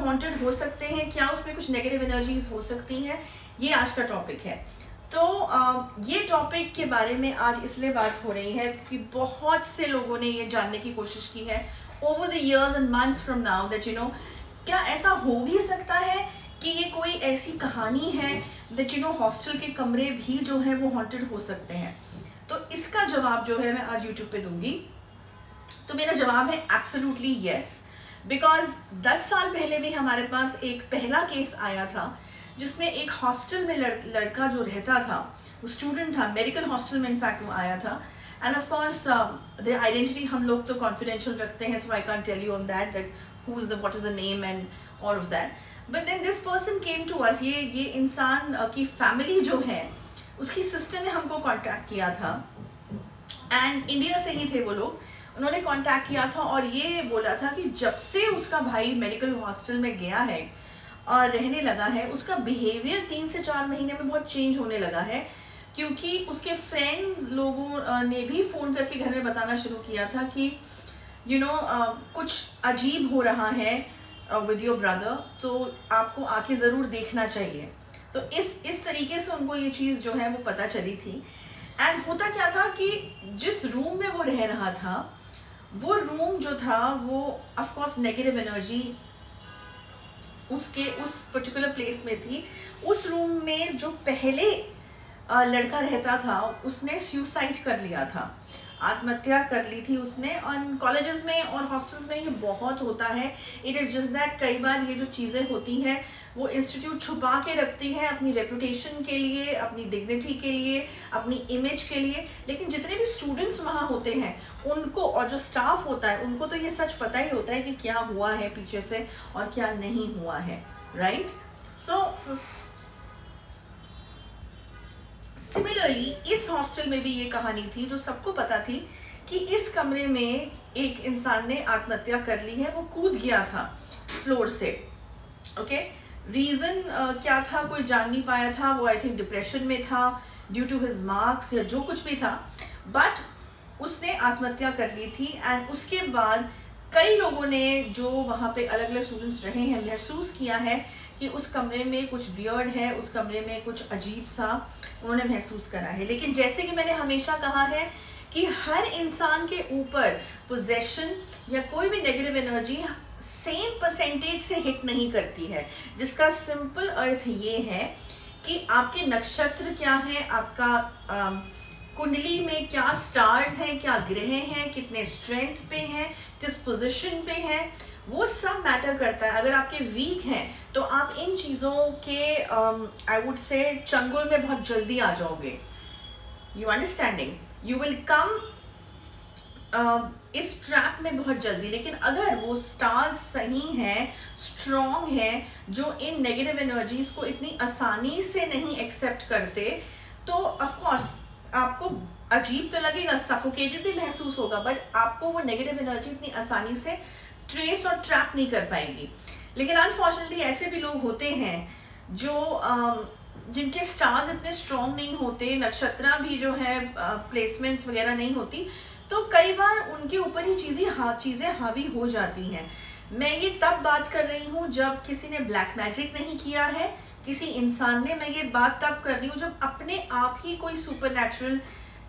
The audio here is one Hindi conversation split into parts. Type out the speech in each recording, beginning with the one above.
हॉन्टेड हो सकते हैं, क्या उसमें कुछ नेगेटिव एनर्जीज हो सकती हैं, ये आज का टॉपिक है। तो ये टॉपिक के बारे में आज इसलिए बात हो रही है कि बहुत से लोगों ने ये जानने की कोशिश की है over the years and months from now that you know क्या ऐसा हो भी सकता है कि ये कोई ऐसी कहानी है दैट यू नो हॉस्टल के कमरे भी जो हैं वो हॉन्टेड हो सकते हैं। तो इसका जवाब जो है मैं आज यूट्यूब पे दूँगी। तो मेरा जवाब है एब्सोल्युटली यस बिकॉज़ 10 साल पहले भी हमारे पास एक पहला केस आया था जिसमें एक हॉस्टल में लड़, लड़का जो रहता था वो स्टूडेंट था मेडिकल हॉस्टल में इनफैक्ट वो आया था. And of course the identity हम लोग तो कॉन्फिडेंशियल रखते हैं so I can tell you on that that who is the what is the name and all of that but then this person came to us ये ये इंसान uh, की फैमिली जो है उसकी सिस्टर ने हमको कॉन्टैक्ट किया था. एंड इंडिया से ही थे वो लोग. उन्होंने कांटेक्ट किया था और ये बोला था कि जब से उसका भाई मेडिकल हॉस्टल में गया है और रहने लगा है उसका बिहेवियर तीन से चार महीने में बहुत चेंज होने लगा है। क्योंकि उसके फ्रेंड्स लोगों ने भी फ़ोन करके घर में बताना शुरू किया था कि यू you नो know, कुछ अजीब हो रहा है विद योर ब्रदर तो आपको आके ज़रूर देखना चाहिए। तो so, इस इस तरीके से उनको ये चीज़ जो है वो पता चली थी। एंड होता क्या था कि जिस रूम में वो रह रहा था वो रूम जो था, वो ऑफकोर्स नेगेटिव एनर्जी उसके, उस पर्टिकुलर प्लेस में थी। उस रूम में जो पहले लड़का रहता था, उसने सुसाइड कर लिया था। आत्महत्या कर ली थी उसने। और कॉलेजेस में और हॉस्टल्स में ये बहुत होता है। इट इज़ जस्ट दैट कई बार ये जो चीज़ें होती हैं वो इंस्टीट्यूट छुपा के रखती है अपनी रेपुटेशन के लिए, अपनी डिग्निटी के लिए, अपनी इमेज के लिए लेकिन जितने भी स्टूडेंट्स वहाँ होते हैं, उनको और जो स्टाफ होता है, उनको तो ये सच पता ही होता है कि क्या हुआ है पीछे से और क्या नहीं हुआ है राइट सो सिमिलरली इस हॉस्टल में भी ये कहानी थी जो सबको पता थी कि इस कमरे में एक इंसान ने आत्महत्या कर ली है, वो कूद गया था फ्लोर से ओके okay? रीज़न uh, क्या था? कोई जान नहीं पाया था। वो आई थिंक डिप्रेशन में था ड्यू टू हिज मार्क्स या जो कुछ भी था। बट उसने आत्महत्या कर ली थी एंड उसके बाद कई लोगों ने जो वहाँ पे अलग अलग स्टूडेंट्स रहे हैं महसूस किया है कि उस कमरे में कुछ वियर्ड है उस कमरे में कुछ अजीब सा उन्होंने महसूस करा है। लेकिन जैसे कि मैंने हमेशा कहा है कि हर इंसान के ऊपर पोजेशन या कोई भी नेगेटिव एनर्जी सेम परसेंटेज से हिट नहीं करती है। जिसका सिंपल अर्थ ये है कि आपके नक्षत्र क्या है आपका आ, कुंडली में क्या स्टार्स हैं क्या ग्रह हैं कितने स्ट्रेंथ पे हैं किस पोजीशन पे हैं वो सब मैटर करता है। अगर आपके वीक हैं तो आप इन चीज़ों के आई वुड से चंगुल में बहुत जल्दी आ जाओगे। You understanding you will come इस ट्रैप में बहुत जल्दी, लेकिन अगर वो स्टार्स सही हैं स्ट्रॉन्ग हैं, जो इन नेगेटिव एनर्जीज को इतनी आसानी से नहीं एक्सेप्ट करते तो ऑफकोर्स आपको अजीब तो लगेगा सफोकेटेड भी महसूस होगा बट आपको वो नेगेटिव एनर्जी इतनी आसानी से ट्रेस और ट्रैप नहीं कर पाएँगी। लेकिन अनफॉर्चुनेटली ऐसे भी लोग होते हैं, जो जिनके स्टार्स इतने स्ट्रॉन्ग नहीं होते, नक्षत्रा भी जो है प्लेसमेंट्स वगैरह नहीं होती तो कई बार उनके ऊपर ही चीज़ें हा चीज़ें हावी हो जाती हैं। मैं ये तब बात कर रही हूँ जब किसी ने ब्लैक मैजिक नहीं किया है किसी इंसान ने मैं ये बात तब कर रही हूँ जब अपने आप ही कोई सुपर नेचुरल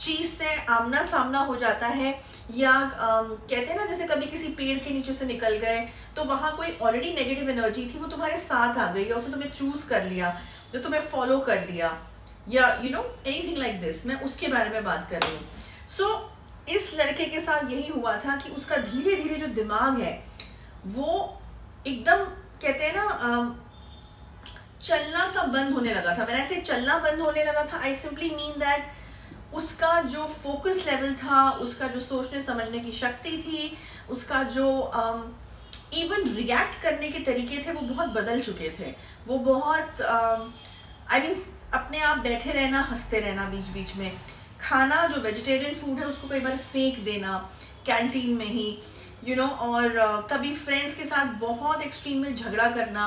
चीज़ से आमना सामना हो जाता है या आ, कहते हैं ना जैसे कभी किसी पेड़ के नीचे से निकल गए तो वहाँ कोई ऑलरेडी नेगेटिव एनर्जी थी वो तुम्हारे साथ आ गई या उसने तुम्हें चूज़ कर लिया जो तुम्हें फॉलो कर लिया या you know anything like this मैं उसके बारे में बात कर रही हूँ। सो so, इस लड़के के साथ यही हुआ था कि उसका धीरे धीरे जो दिमाग है, वो एकदम कहते हैं ना चलना सा बंद होने लगा था। मैंने ऐसे चलना बंद होने लगा था आई सिंपली मीन दैट उसका जो फोकस लेवल था, उसका जो सोचने समझने की शक्ति थी, उसका जो इवन रिएक्ट करने के तरीके थे, वो बहुत बदल चुके थे। वो बहुत आई मीन अपने आप बैठे रहना, हँसते रहना बीच बीच में। खाना जो वेजिटेरियन फ़ूड है उसको कई बार फेंक देना कैंटीन में ही यू you नो know, और कभी फ्रेंड्स के साथ बहुत एक्सट्रीम में झगड़ा करना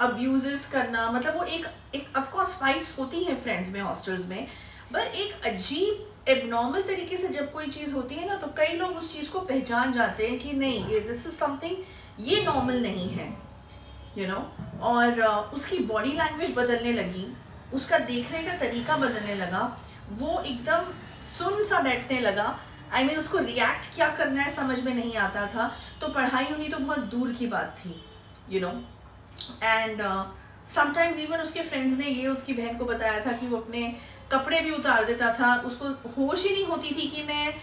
अब्यूज़ करना मतलब वो एक एक ऑफकोर्स फाइट्स होती हैं फ्रेंड्स में हॉस्टल्स में पर एक अजीब एबनॉर्मल तरीके से जब कोई चीज़ होती है ना तो कई लोग उस चीज़ को पहचान जाते हैं कि नहीं ये दिस इज़ समथिंग ये नॉर्मल नहीं है यू you नो know? और उसकी बॉडी लैंग्वेज बदलने लगी उसका देखने का तरीका बदलने लगा वो एकदम सुन सा बैठने लगा। आई I मीन mean, उसको रिएक्ट क्या करना है समझ में नहीं आता था। तो पढ़ाई होनी तो बहुत दूर की बात थी you know and sometimes even उसके फ्रेंड्स ने ये उसकी बहन को बताया था कि वो अपने कपड़े भी उतार देता था। उसको होश ही नहीं होती थी कि मैं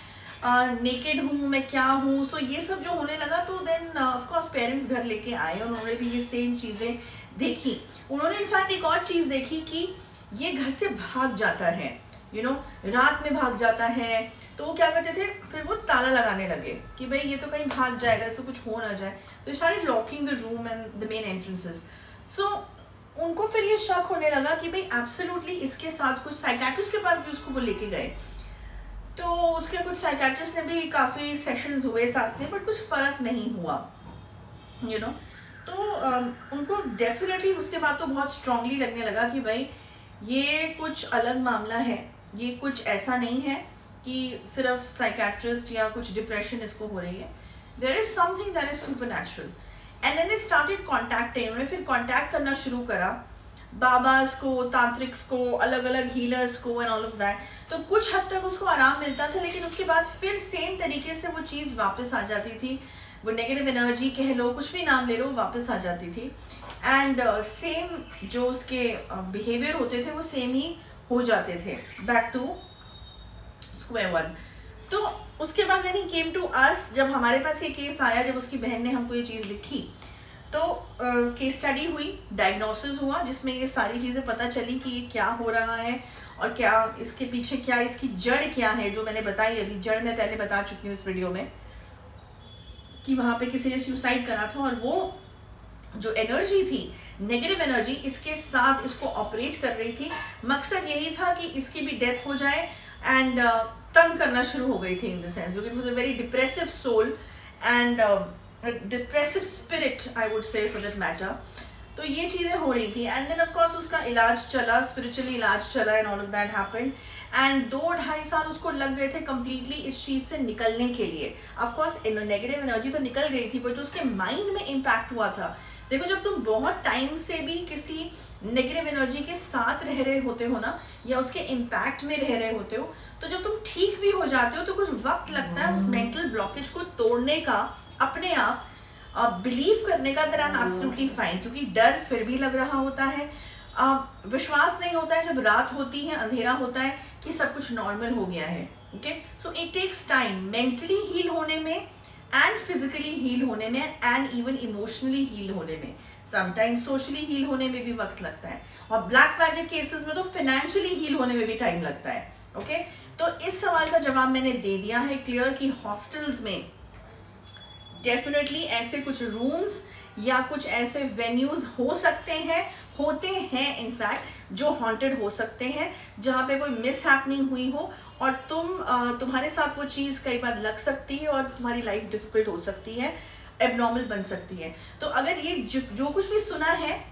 नेकेड uh, हूँ मैं क्या हूँ? सो so, ये सब जो होने लगा तो देन ऑफकोर्स पेरेंट्स घर लेके आए उन्होंने भी ये सेम चीज़ें देखी। उन्होंने इनफैक्ट एक और चीज़ देखी कि ये घर से भाग जाता है। यू नो रात में भाग जाता है। तो वो क्या करते थे? फिर वो ताला लगाने लगे कि भाई ये तो कहीं भाग जाएगा इससे कुछ हो ना जाए। तो सारे locking the room and the main entrances so उनको फिर ये शक होने लगा कि भाई एब्सोल्युटली इसके साथ कुछ साइकाट्रिस्ट के पास भी उसको वो लेके गए। तो उसके कुछ साइकाट्रिस्ट ने भी काफ़ी सेशंस हुए साथ में बट कुछ फ़र्क नहीं हुआ यू you नो know? तो um, उनको डेफिनेटली उसके बाद तो बहुत स्ट्रांगली लगने लगा कि भाई ये कुछ अलग मामला है। ये कुछ ऐसा नहीं है कि सिर्फ़ साइकेट्रिस्ट या कुछ डिप्रेशन इसको हो रही है। There is something that is super natural and then they started contacting उन्होंने फिर कॉन्टैक्ट करना शुरू करा। बाबाज को, तांत्रिक्स को अलग अलग हीलर्स को एंड ऑल ऑफ़ दैट तो कुछ हद तक उसको आराम मिलता था, लेकिन उसके बाद फिर सेम तरीके से वो चीज़ वापस आ जाती थी। वो नेगेटिव एनर्जी कह लो कुछ भी नाम ले लो वापस आ जाती थी। एंड सेम uh, जो उसके बिहेवियर uh, होते थे वो सेम ही हो जाते थे। बैक टू स्क्वायर वन तो उसके बाद मैंने केम टू अस जब हमारे पास ये केस आया जब उसकी बहन ने हमको ये चीज़ लिखी तो केस uh, स्टडी हुई डायग्नोसिस हुआ जिसमें ये सारी चीज़ें पता चली कि ये क्या हो रहा है और क्या इसके पीछे क्या इसकी जड़ क्या है जो मैंने बताई अभी जड़ मैं पहले बता चुकी हूँ इस वीडियो में। कि वहाँ पे किसी ने सुसाइड करा था और वो जो एनर्जी थी नेगेटिव एनर्जी इसके साथ इसको ऑपरेट कर रही थी। मकसद यही था कि इसकी भी डेथ हो जाए एंड uh, तंग करना शुरू हो गई थी in the sense it was a very depressive soul and depressive spirit I would say for that matter तो ये चीज़ें हो रही थी एंड देन ऑफकोर्स उसका इलाज चला स्पिरिचुअली इलाज चला and all of that happened and दो ढाई साल उसको लग गए थे कम्प्लीटली इस चीज़ से निकलने के लिए। ऑफकोर्स नेगेटिव एनर्जी तो निकल गई थी बट जो उसके माइंड में इम्पैक्ट हुआ था। देखो जब तुम बहुत टाइम से भी किसी नेगेटिव एनर्जी के साथ रह रहे होते हो ना या उसके इम्पैक्ट में रह रहे होते हो तो जब तुम ठीक भी हो जाते हो तो कुछ वक्त लगता है उस मेंटल ब्लॉकेज को तोड़ने का अपने आप बिलीव करने का आई एम एब्सोल्युटली फाइन क्योंकि डर फिर भी लग रहा होता है। uh, विश्वास नहीं होता है जब रात होती है अंधेरा होता है कि सब कुछ नॉर्मल हो गया है okay so it takes time mentally heal होने में एंड फिजिकली हील होने में एंड इवन इमोशनली हील होने में। समटाइम्स सोशली हील होने में भी वक्त लगता है। और ब्लैक मैजिक केसेस में तो फाइनेंशियली हील होने में भी टाइम लगता है ओके okay? तो इस सवाल का जवाब मैंने दे दिया है क्लियर कि हॉस्टल्स में डेफिनेटली ऐसे कुछ रूम्स या कुछ ऐसे वेन्यूज हो सकते हैं होते हैं इनफैक्ट जो हॉन्टेड हो सकते हैं जहाँ पे कोई मिस हैपनिंग हुई हो और तुम तुम्हारे साथ वो चीज़ कई बार लग सकती है और तुम्हारी लाइफ डिफ़िकल्ट हो सकती है एबनॉर्मल बन सकती है। तो अगर ये जो, जो कुछ भी सुना है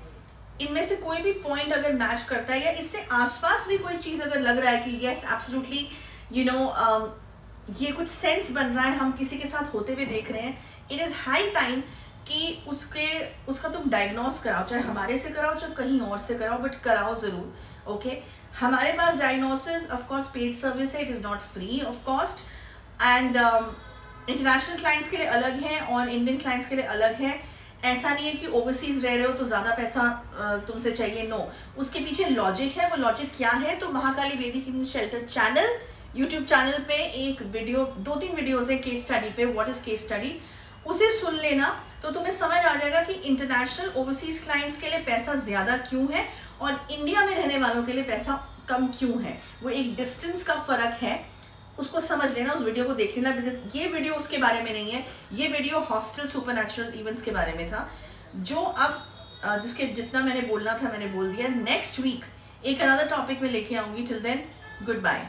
इनमें से कोई भी पॉइंट अगर मैच करता है या इससे आसपास भी कोई चीज़ अगर लग रहा है कि यस एब्सोल्युटली यू नो ये कुछ सेंस बन रहा है हम किसी के साथ होते हुए देख रहे हैं इट इज़ हाई टाइम कि उसके, उसका तुम डायग्नोस कराओ, चाहे हमारे से कराओ, चाहे कहीं और से कराओ बट कराओ ज़रूर ओके okay? हमारे पास diagnosis of course paid service है it is not free of cost and international clients के लिए अलग है और इंडियन क्लाइंट्स के लिए अलग है। ऐसा नहीं है कि ओवरसीज रह रहे हो तो ज़्यादा पैसा तुमसे चाहिए नो उसके पीछे लॉजिक है, वो लॉजिक क्या है? तो महाकाली वेदी शेल्टर चैनल यूट्यूब चैनल पे एक वीडियो दो तीन वीडियोज़ है केस स्टडी पे व्हाट इज़ केस स्टडी उसे सुन लेना तो तुम्हें समझ आ जाएगा कि इंटरनेशनल ओवरसीज क्लाइंट्स के लिए पैसा ज़्यादा क्यों है और इंडिया में रहने वालों के लिए पैसा कम क्यों है। वो एक डिस्टेंस का फ़र्क है। उसको समझ लेना, उस वीडियो को देख लेना बिकॉज़ ये वीडियो उसके बारे में नहीं है। ये video hostel super natural events के बारे में था, जो अब जिसके जितना मैंने बोलना था, मैंने बोल दिया। नेक्स्ट वीक एक अनदर टॉपिक में लेके आऊँगी टिल देन गुड बाय